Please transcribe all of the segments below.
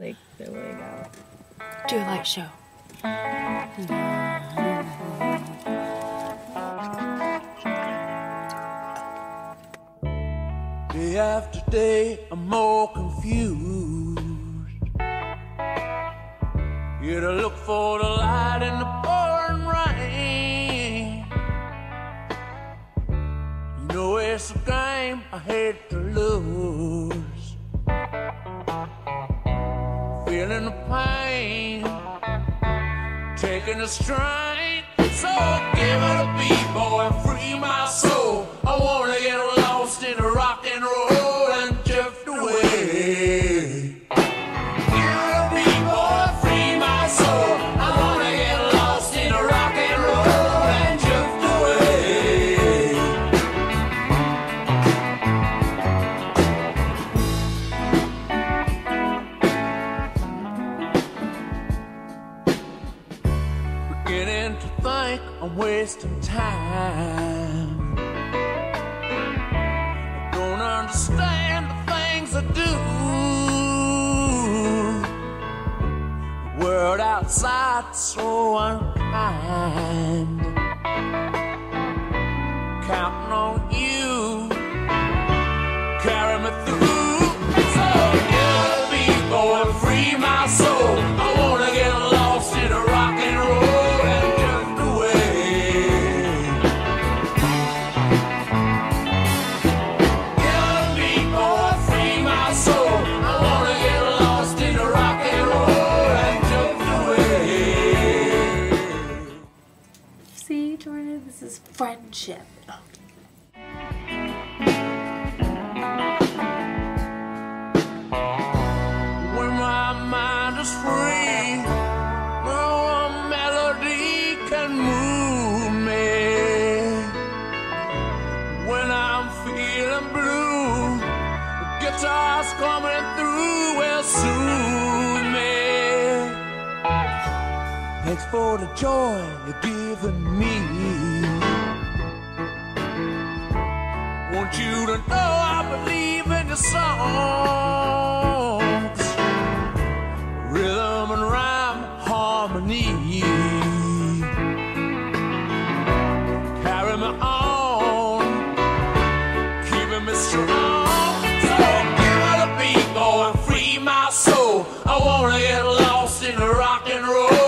like the way out. Do a light show. Day after day, I'm more confused. Yet I look for the light in the pouring rain. You know it's a game I hate to lose. Feeling the pain, taking the strain. So give it a think I'm wasting time. I don't understand the things I do. The world outside's so unkind. Counting on you, carry me through. Friendship. When my mind is free, no melody can move me. When I'm feeling blue, guitar's coming through will soothe me. Thanks for the joy you're giving me. Want you to know I believe in your songs. Rhythm and rhyme, harmony. Carry me on, keeping me strong. So give it a beat, boy, free my soul. I wanna get lost in rock and roll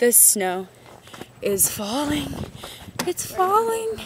The snow is falling. It's falling.